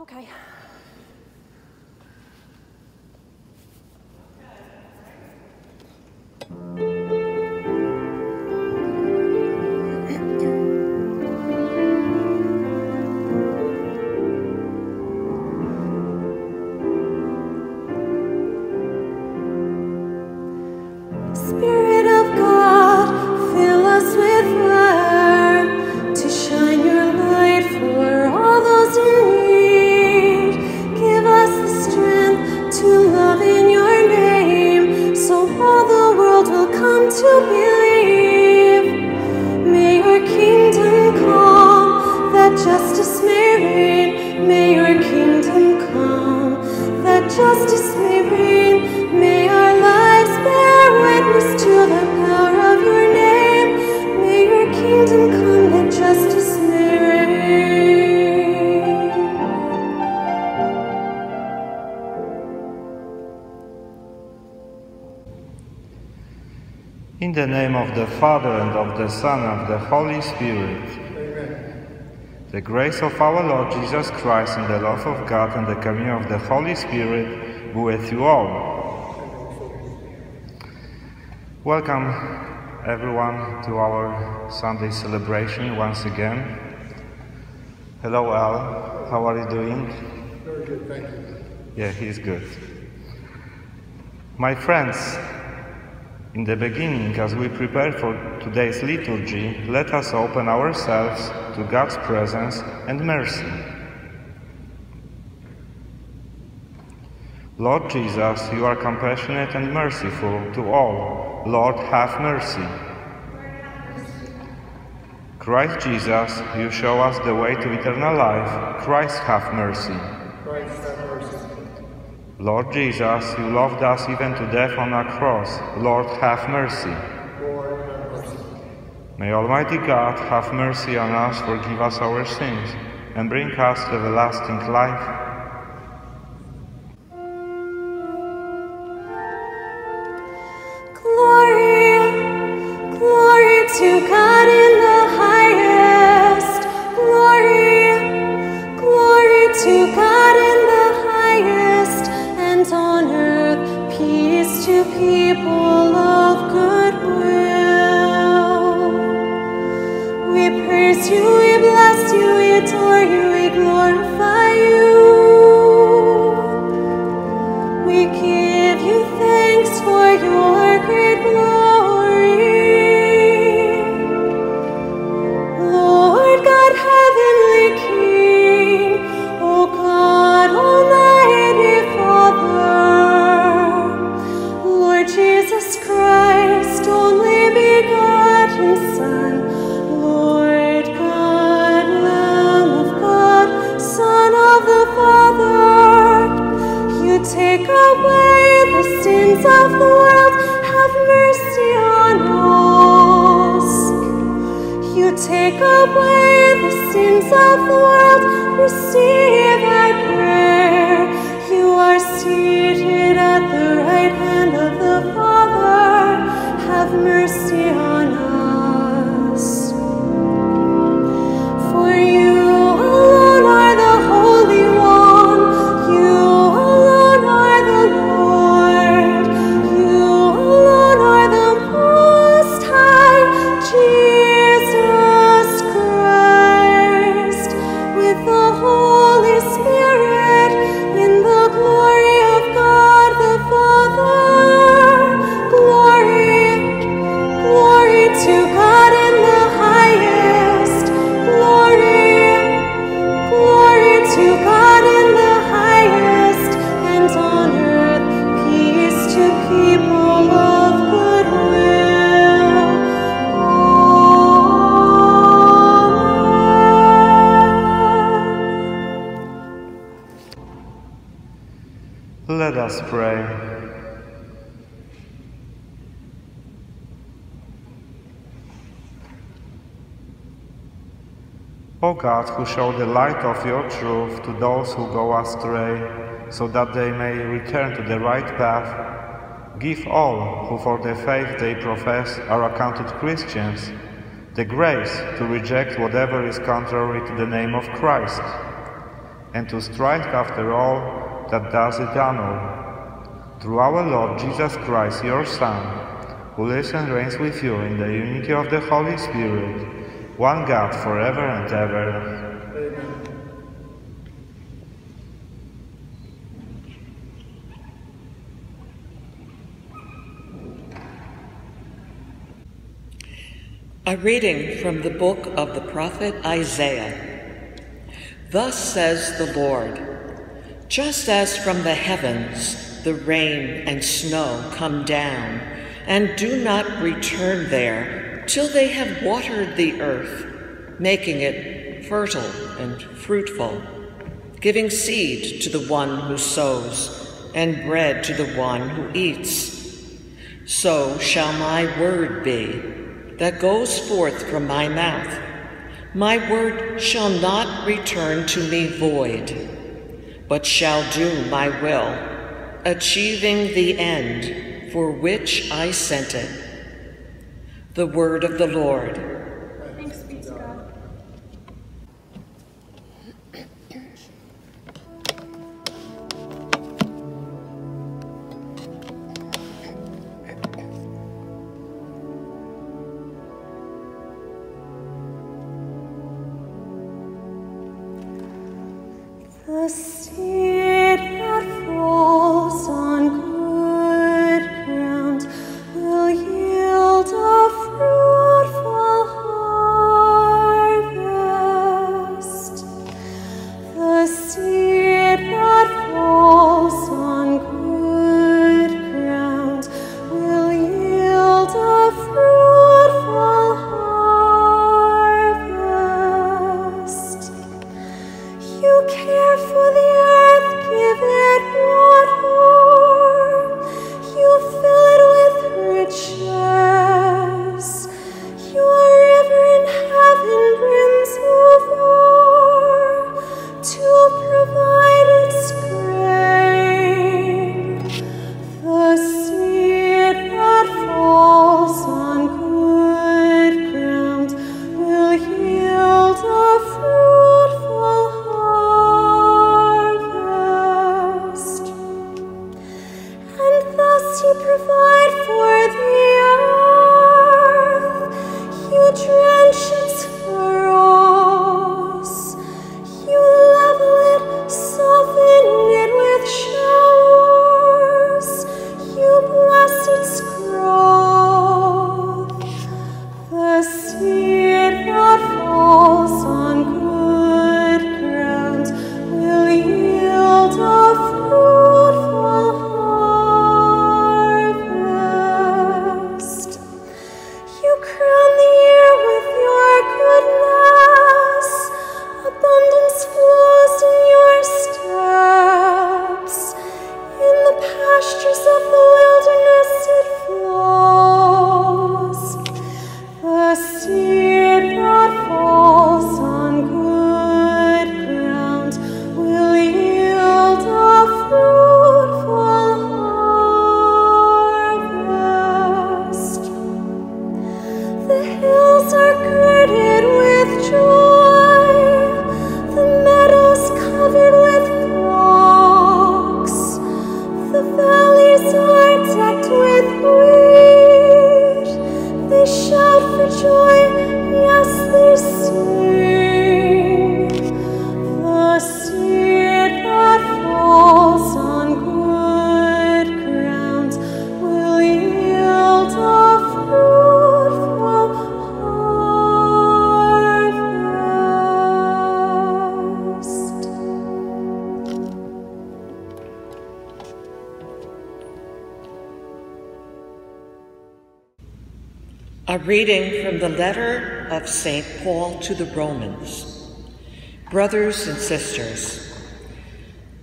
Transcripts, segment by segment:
Okay. Of the Son of the Holy Spirit. The grace of our Lord Jesus Christ and the love of God and the communion of the Holy Spirit be with you all. Welcome everyone to our Sunday celebration once again. Hello Al, how are you doing? Very good, thank you. Yeah, he's good. My friends, in the beginning, as we prepare for today's liturgy, let us open ourselves to God's presence and mercy. Lord Jesus, you are compassionate and merciful to all. Lord, have mercy. Christ Jesus, you show us the way to eternal life. Christ, have mercy. Lord Jesus, you loved us even to death on a cross. Lord, have mercy. Lord have mercy. May Almighty God have mercy on us, forgive us our sins, and bring us to everlasting life. Show the light of your truth to those who go astray, so that they may return to the right path, give all who for the faith they profess are accounted Christians the grace to reject whatever is contrary to the name of Christ. and to strike after all that does it honor. Through our Lord Jesus Christ, your Son, who lives and reigns with you in the unity of the Holy Spirit, one God forever and ever. A reading from the book of the prophet Isaiah. Thus says the Lord Just as from the heavens the rain and snow come down, and do not return there till they have watered the earth, making it fertile and fruitful, giving seed to the one who sows, and bread to the one who eats. So shall my word be that goes forth from my mouth. My word shall not return to me void, but shall do my will, achieving the end for which I sent it. The word of the Lord. Reading from the letter of St. Paul to the Romans. Brothers and sisters,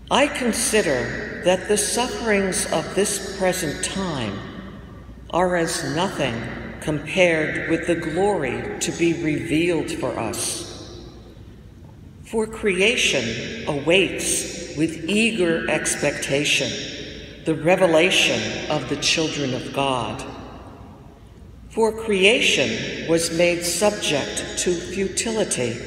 I consider that the sufferings of this present time are as nothing compared with the glory to be revealed for us. For creation awaits with eager expectation the revelation of the children of God. For creation was made subject to futility,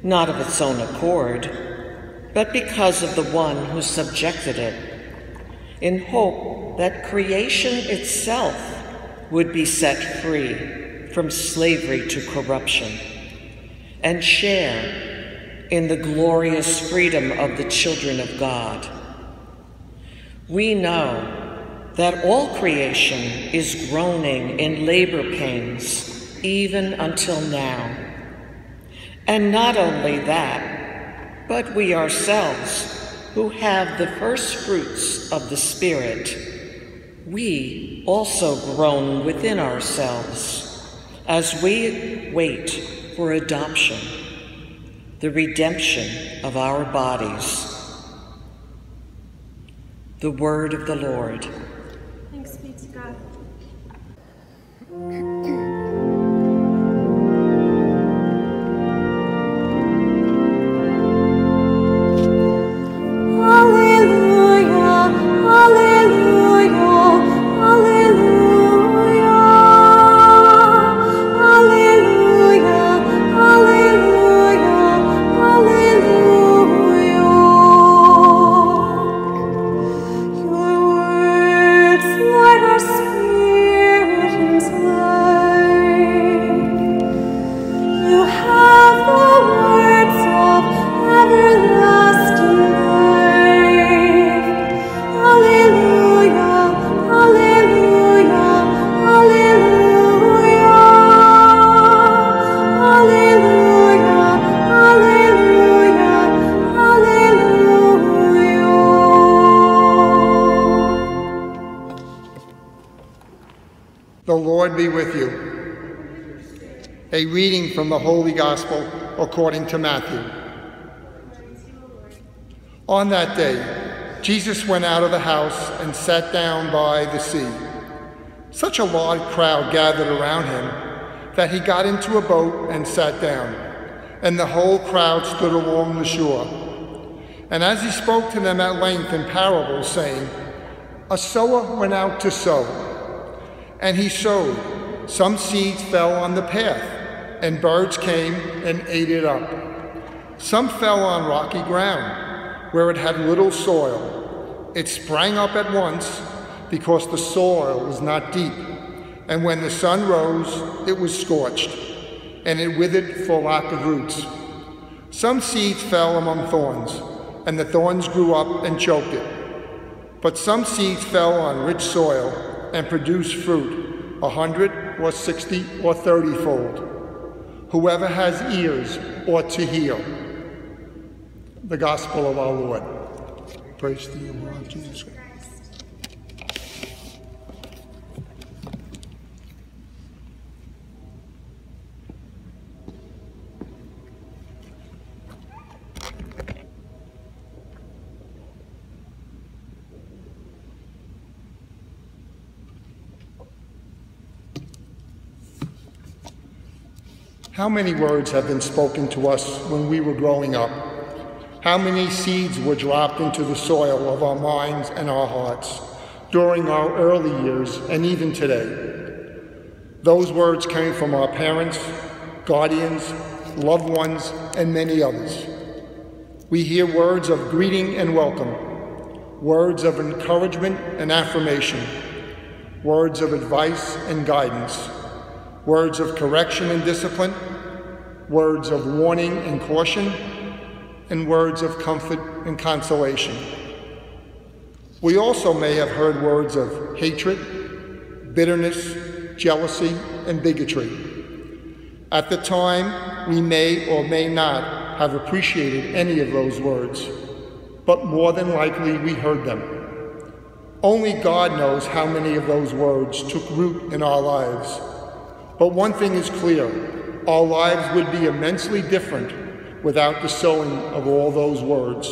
not of its own accord, but because of the one who subjected it, in hope that creation itself would be set free from slavery to corruption and share in the glorious freedom of the children of God. We know that all creation is groaning in labor pains even until now. And not only that, but we ourselves, who have the first fruits of the Spirit, we also groan within ourselves as we wait for adoption, the redemption of our bodies. The word of the Lord. According to Matthew. On that day, Jesus went out of the house and sat down by the sea. Such a large crowd gathered around him that he got into a boat and sat down, and the whole crowd stood along the shore. And as he spoke to them at length in parables, saying, A sower went out to sow. And he sowed. Some seeds fell on the path, and birds came and ate it up. Some fell on rocky ground, where it had little soil. It sprang up at once, because the soil was not deep. And when the sun rose, it was scorched, and it withered for lack of roots. Some seeds fell among thorns, and the thorns grew up and choked it. But some seeds fell on rich soil and produced fruit, a hundred or sixty or thirty fold. Whoever has ears ought to hear. The Gospel of our Lord. Praise to you, Lord Jesus Christ. How many words have been spoken to us when we were growing up? How many seeds were dropped into the soil of our minds and our hearts during our early years and even today? Those words came from our parents, guardians, loved ones, and many others. We hear words of greeting and welcome, words of encouragement and affirmation, words of advice and guidance, words of correction and discipline, words of warning and caution, and words of comfort and consolation. We also may have heard words of hatred, bitterness, jealousy, and bigotry. At the time, we may or may not have appreciated any of those words, but more than likely we heard them. Only God knows how many of those words took root in our lives. But one thing is clear our lives would be immensely different without the sowing of all those words.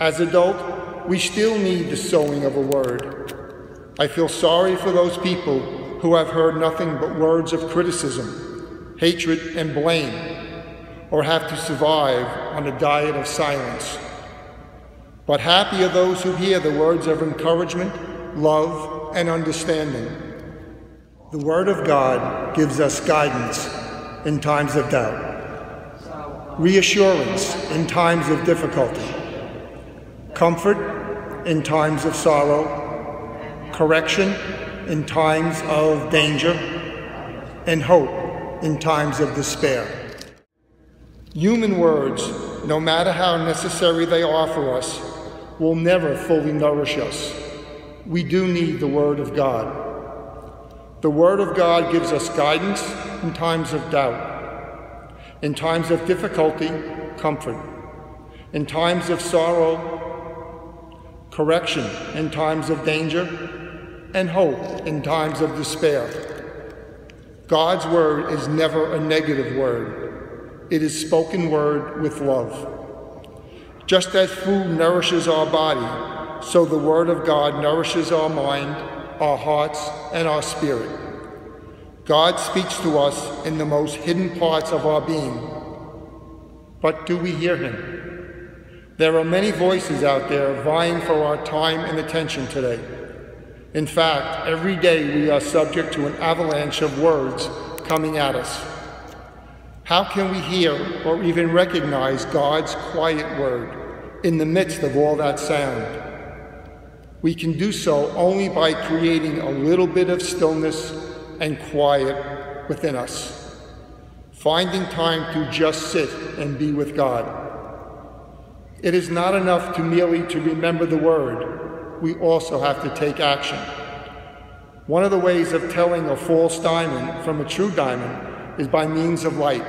As adult, we still need the sowing of a word. I feel sorry for those people who have heard nothing but words of criticism, hatred, and blame, or have to survive on a diet of silence. But happy are those who hear the words of encouragement, love, and understanding. The Word of God gives us guidance in times of doubt. reassurance in times of difficulty, comfort in times of sorrow, correction in times of danger, and hope in times of despair. Human words, no matter how necessary they are for us, will never fully nourish us. We do need the Word of God. The Word of God gives us guidance in times of doubt, in times of difficulty, comfort, in times of sorrow, correction, in times of danger, and hope in times of despair. God's word is never a negative word. It is spoken word with love. Just as food nourishes our body, so the word of God nourishes our mind, our hearts, and our spirit. God speaks to us in the most hidden parts of our being. But do we hear him? There are many voices out there vying for our time and attention today. In fact, every day we are subject to an avalanche of words coming at us. How can we hear or even recognize God's quiet word in the midst of all that sound? We can do so only by creating a little bit of stillness and quiet within us, finding time to just sit and be with God. It is not enough to merely to remember the word we also have to take action. One of the ways of telling a false diamond from a true diamond is by means of light.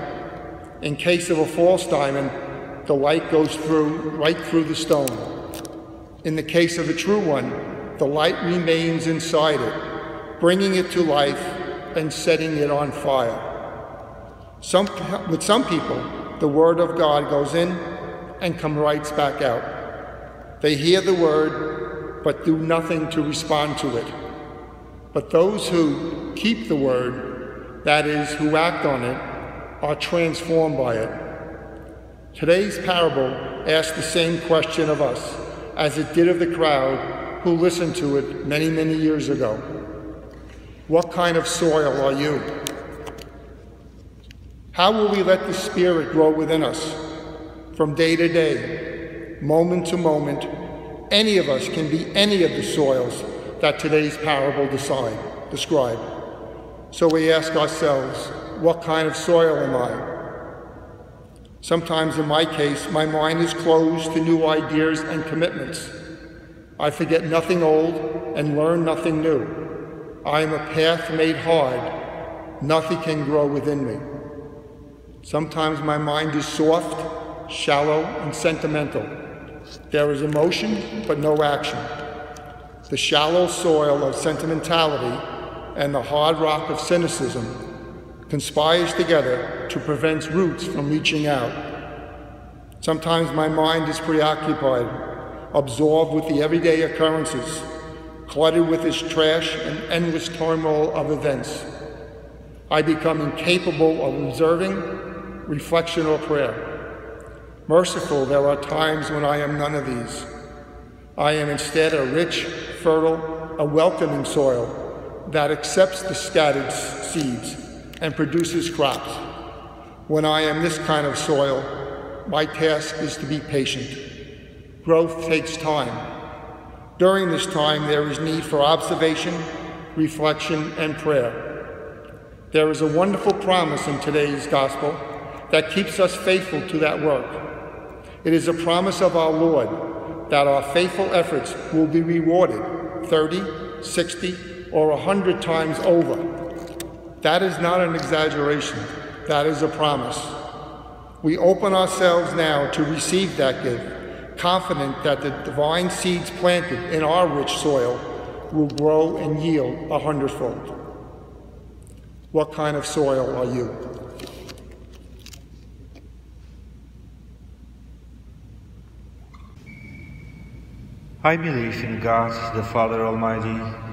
In case of a false diamond, the light goes through right through the stone. In the case of a true one, the light remains inside it, bringing it to life and setting it on fire. Some, with some people, the word of God goes in and comes right back out. They hear the word but do nothing to respond to it. But those who keep the word, that is, who act on it, are transformed by it. Today's parable asks the same question of us as it did of the crowd who listened to it many, many years ago. What kind of soil are you? How will we let the Spirit grow within us from day to day, moment to moment, any of us can be any of the soils that today's parable decide, describe. So we ask ourselves, what kind of soil am I? Sometimes in my case, my mind is closed to new ideas and commitments. I forget nothing old and learn nothing new. I am a path made hard. Nothing can grow within me. Sometimes my mind is soft, shallow, and sentimental. There is emotion, but no action. The shallow soil of sentimentality and the hard rock of cynicism conspires together to prevent roots from reaching out. Sometimes my mind is preoccupied, absorbed with the everyday occurrences, cluttered with its trash and endless turmoil of events. I become incapable of observing, reflection, or prayer. Merciful, there are times when I am none of these. I am instead a rich, fertile, a welcoming soil that accepts the scattered seeds and produces crops. When I am this kind of soil, my task is to be patient. Growth takes time. During this time, there is need for observation, reflection, and prayer. There is a wonderful promise in today's gospel that keeps us faithful to that work. It is a promise of our Lord that our faithful efforts will be rewarded 30, 60, or 100 times over. That is not an exaggeration, that is a promise. We open ourselves now to receive that gift, confident that the divine seeds planted in our rich soil will grow and yield a hundredfold. What kind of soil are you? I believe in God, the Father Almighty,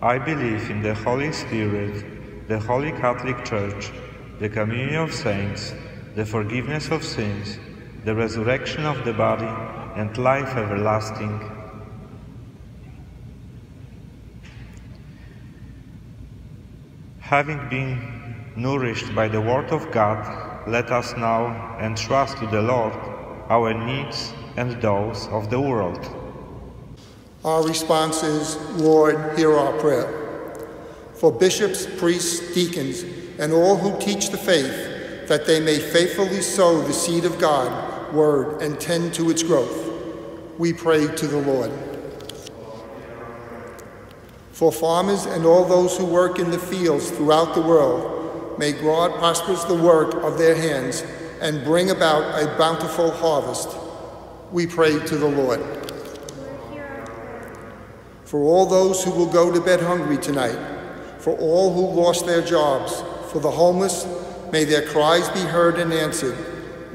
I believe in the Holy Spirit, the Holy Catholic Church, the communion of saints, the forgiveness of sins, the resurrection of the body, and life everlasting. Having been nourished by the Word of God, let us now entrust to the Lord our needs and those of the world. Our response is, Lord, hear our prayer. For bishops, priests, deacons, and all who teach the faith, that they may faithfully sow the seed of God, word, and tend to its growth, we pray to the Lord. For farmers and all those who work in the fields throughout the world, may God prosper the work of their hands and bring about a bountiful harvest. We pray to the Lord. For all those who will go to bed hungry tonight, for all who lost their jobs, for the homeless, may their cries be heard and answered.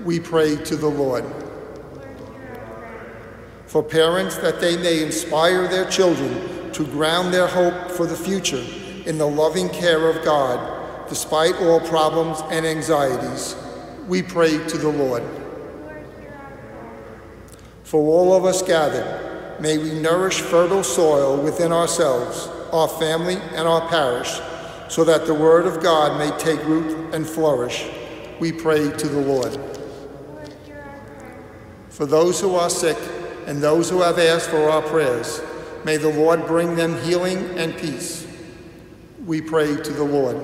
We pray to the Lord. For parents, that they may inspire their children to ground their hope for the future in the loving care of God, despite all problems and anxieties. We pray to the Lord. For all of us gathered, may we nourish fertile soil within ourselves, our family, and our parish, so that the Word of God may take root and flourish. We pray to the Lord. For those who are sick and those who have asked for our prayers, May the Lord bring them healing and peace. We pray to the Lord.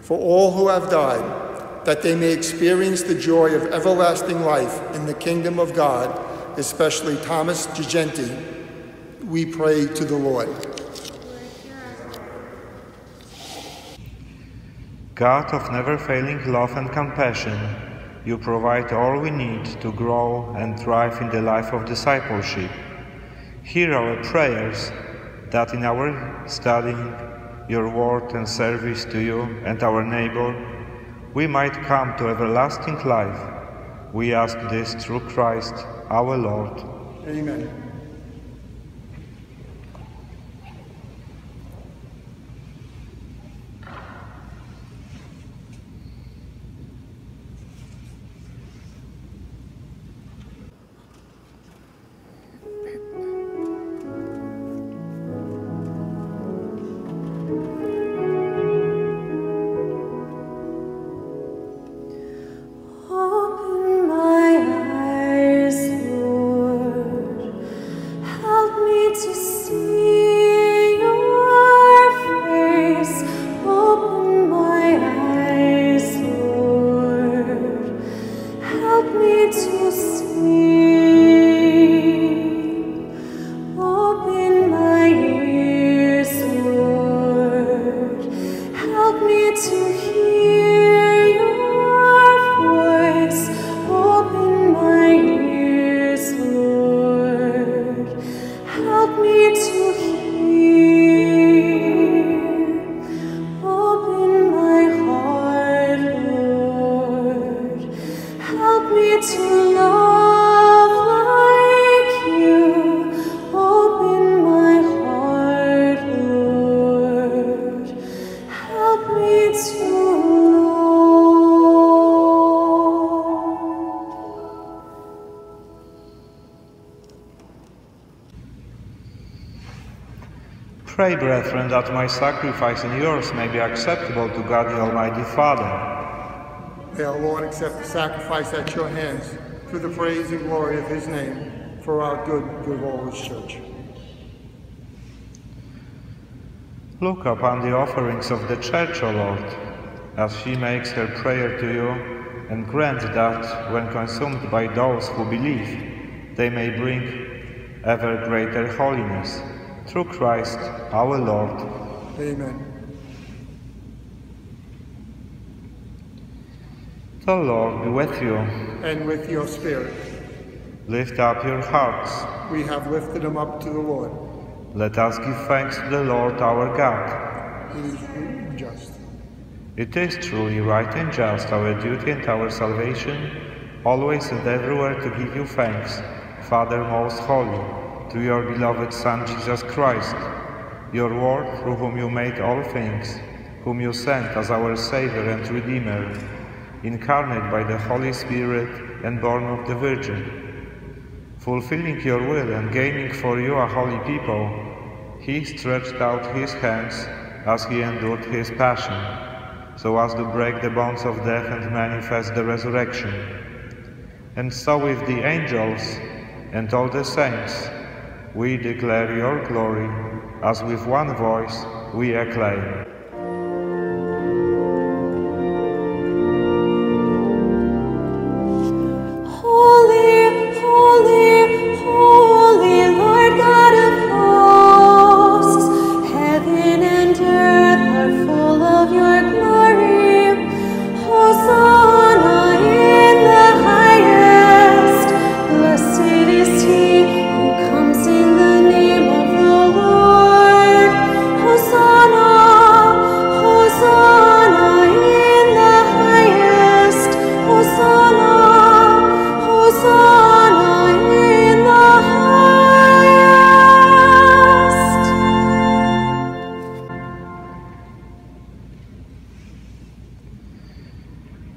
For all who have died, that they may experience the joy of everlasting life in the kingdom of God, especially Thomas Gigenti, we pray to the Lord. God of never failing love and compassion, you provide all we need to grow and thrive in the life of discipleship. Hear our prayers that in our studying your word and service to you and our neighbor, we might come to everlasting life. We ask this through Christ our Lord. Amen. Pray, brethren, that my sacrifice and yours may be acceptable to God the Almighty Father. May our Lord accept the sacrifice at your hands through the praise and glory of his name for our good, good of all his church. Look upon the offerings of the Church, O Lord, as she makes her prayer to you, and grant that, when consumed by those who believe, they may bring ever greater holiness. Through Christ our Lord. Amen. The Lord be with you. And with your spirit, Lift up your hearts. we have lifted them up to the Lord. Let us give thanks to the Lord our God. It is just. It is truly right and just, our duty and our salvation, always and everywhere to give you thanks, Father most holy, to your beloved Son Jesus Christ, your Word, through whom you made all things, whom you sent as our Savior and Redeemer, incarnate by the Holy Spirit and born of the Virgin. Fulfilling your will and gaining for you a holy people, he stretched out his hands as he endured his passion, so as to break the bonds of death and manifest the resurrection. And so with the angels and all the saints, we declare your glory, as with one voice we acclaim.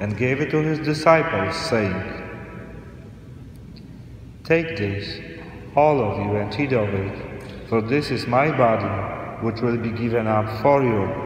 and gave it to his disciples, saying, Take this, all of you, and eat of it, for this is my body, which will be given up for you.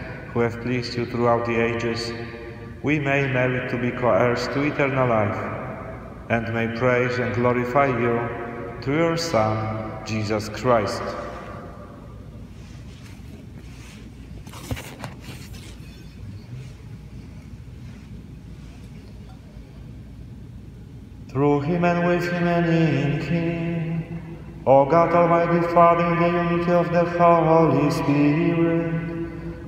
who have pleased you throughout the ages, we may merit to be co-heirs to eternal life, and may praise and glorify you through your Son, Jesus Christ. Through through him and with him and in him. O God, Almighty Father, in the unity of the Holy Spirit,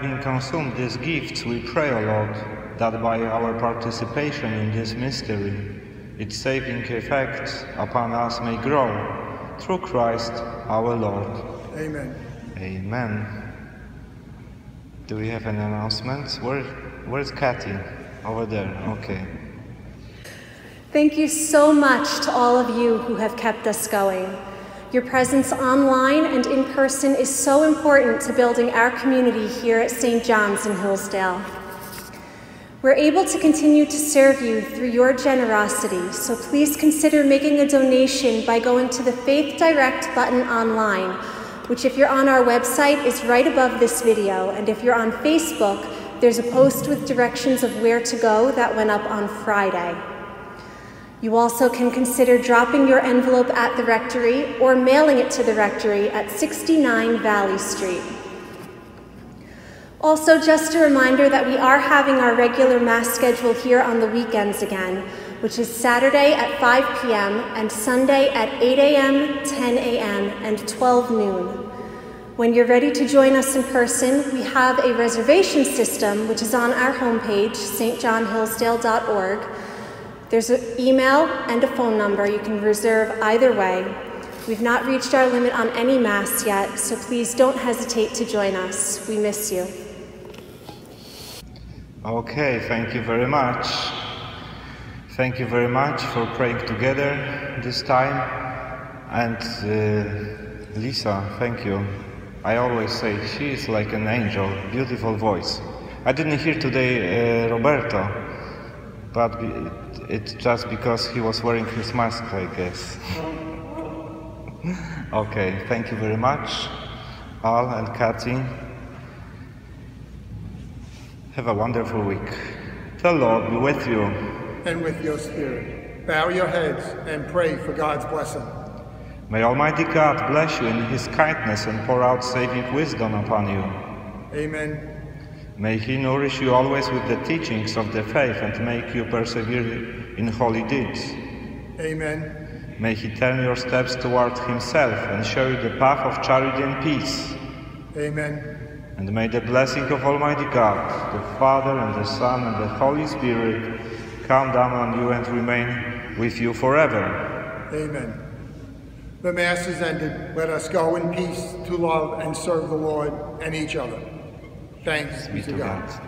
Having consumed these gifts, we pray, O Lord, that by our participation in this mystery, its saving effect upon us may grow through Christ our Lord. Amen. Amen. Do we have an announcements? Where, where's Cathy? Over there. Okay. Thank you so much to all of you who have kept us going. Your presence online and in person is so important to building our community here at St. John's in Hillsdale. We're able to continue to serve you through your generosity, so please consider making a donation by going to the Faith Direct button online, which, if you're on our website, is right above this video. And if you're on Facebook, there's a post with directions of where to go that went up on Friday. You also can consider dropping your envelope at the rectory or mailing it to the rectory at 69 Valley Street. Also, just a reminder that we are having our regular Mass schedule here on the weekends again, which is Saturday at 5 p.m. and Sunday at 8 a.m., 10 a.m., and 12 noon. When you're ready to join us in person, we have a reservation system which is on our homepage, stjohnhillsdale.org. There's an email and a phone number. You can reserve either way. We've not reached our limit on any Mass yet, so please don't hesitate to join us. We miss you. Okay, thank you very much. Thank you very much for praying together this time. And uh, Lisa, thank you. I always say she is like an angel, beautiful voice. I didn't hear today uh, Roberto, but be- it's just because he was wearing his mask, I guess. okay, thank you very much, Al and Cathy. Have a wonderful week. The Lord be with you. And with your spirit. Bow your heads and pray for God's blessing. May Almighty God bless you in His kindness and pour out saving wisdom upon you. Amen. May He nourish you always with the teachings of the faith and make you persevere in holy deeds. Amen. May He turn your steps toward Himself and show you the path of charity and peace. Amen. And may the blessing of Almighty God, the Father and the Son and the Holy Spirit come down on you and remain with you forever. Amen. The Mass is ended. Let us go in peace to love and serve the Lord and each other. Thanks to God.